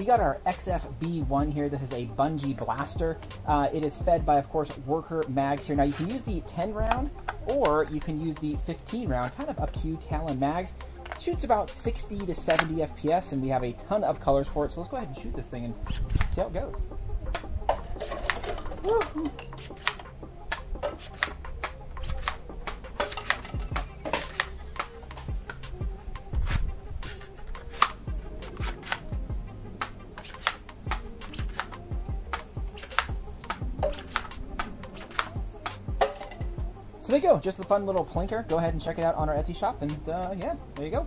We got our XFB1 here. This is a bungee blaster. Uh, it is fed by, of course, worker mags here. Now you can use the 10 round or you can use the 15 round, kind of up to you, Talon mags. Shoots about 60 to 70 FPS, and we have a ton of colors for it. So let's go ahead and shoot this thing and see how it goes. Woo-hoo. So there you go, just a fun little plinker. Go ahead and check it out on our Etsy shop, and uh, yeah, there you go.